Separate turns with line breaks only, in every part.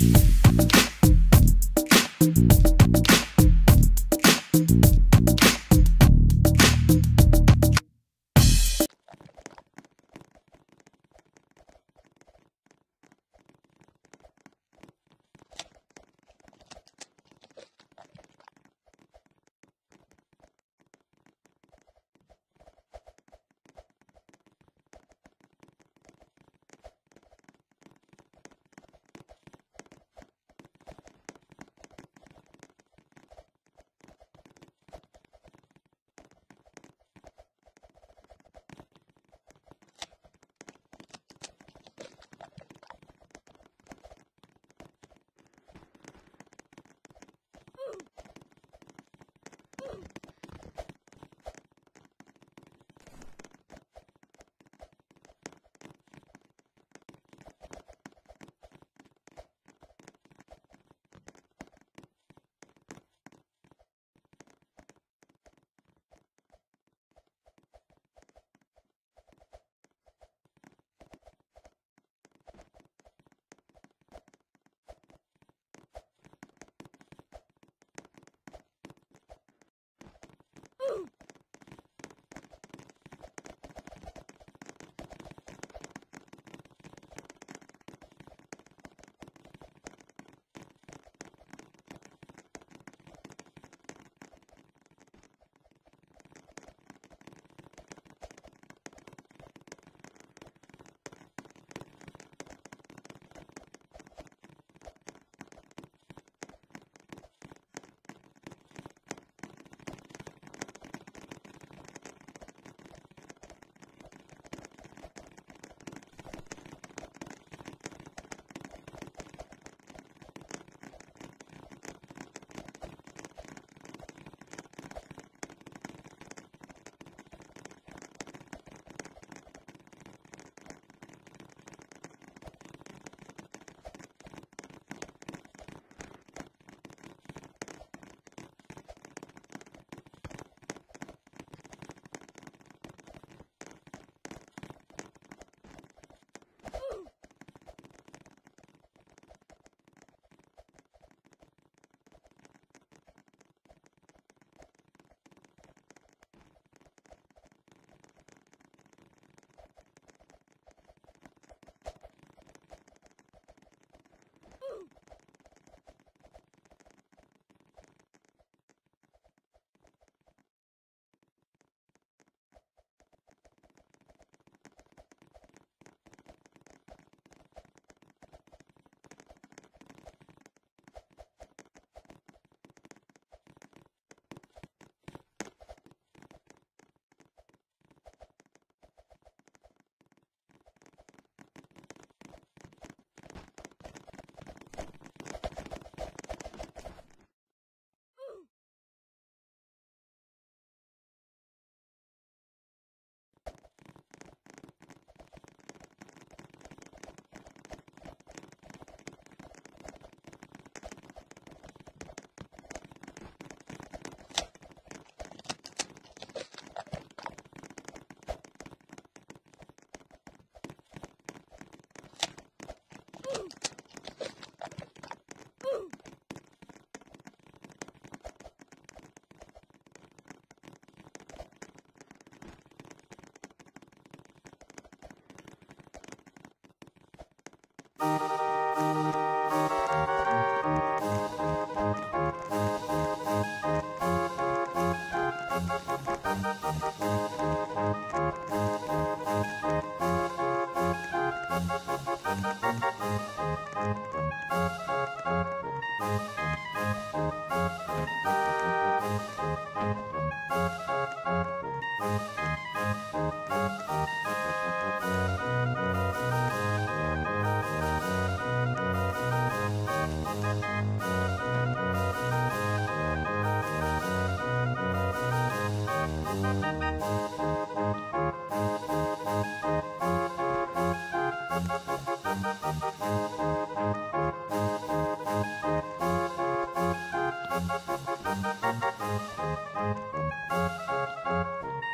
you.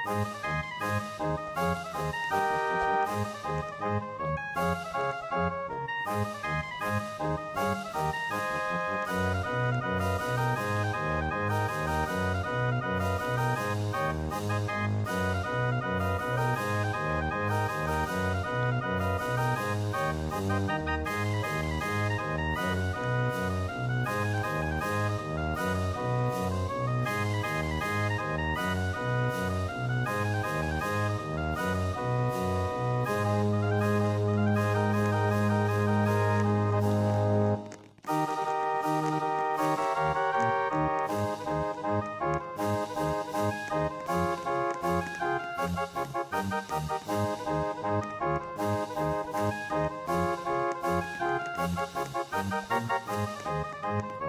Música
Thank you.